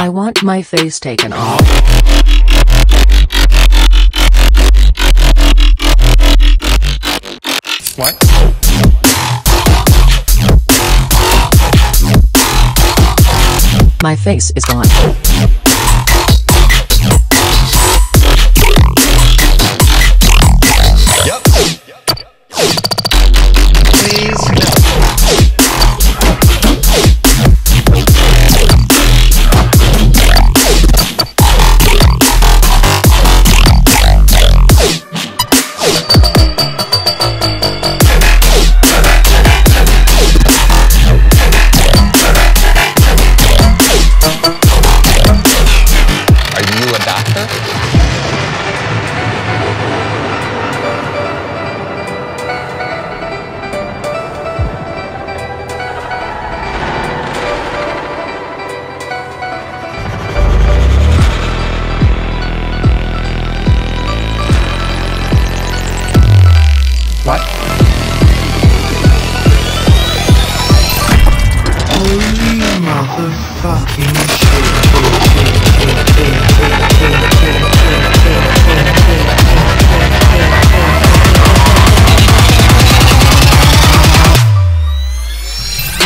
I want my face taken off. What? My face is gone.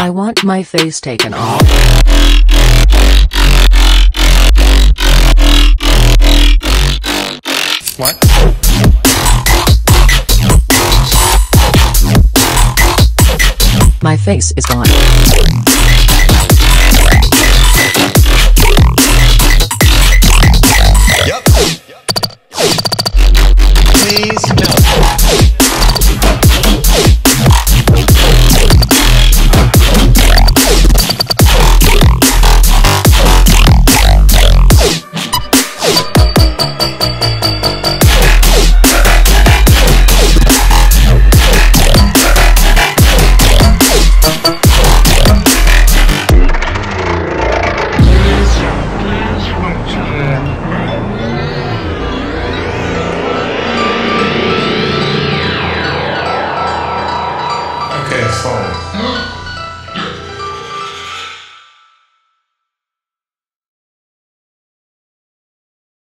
I want my face taken off. What? My face is gone.